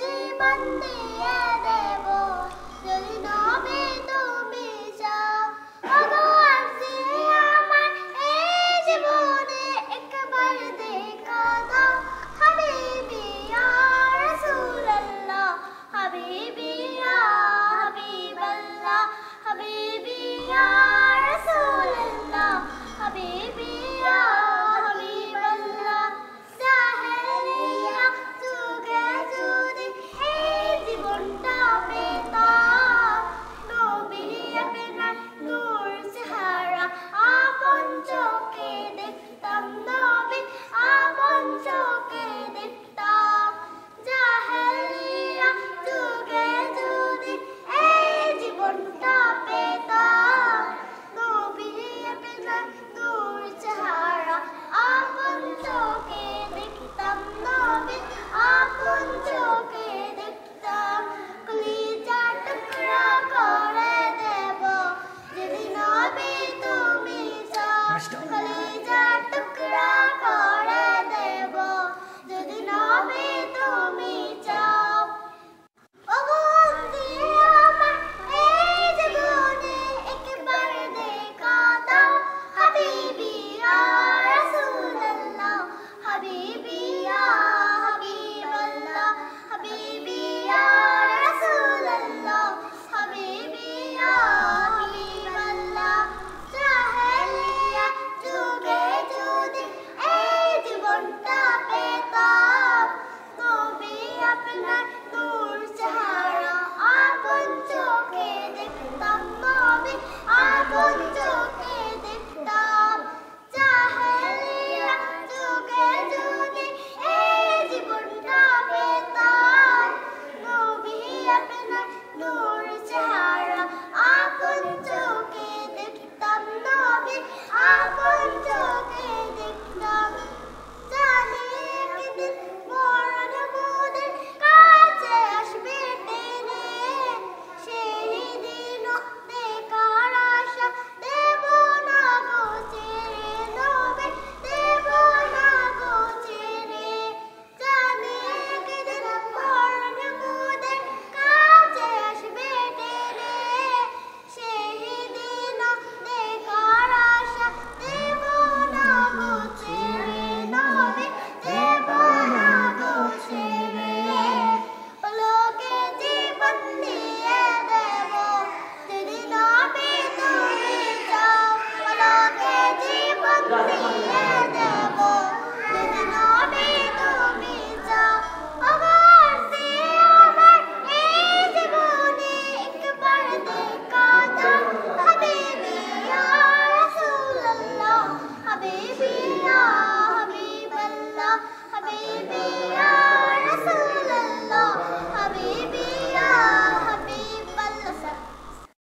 জীবন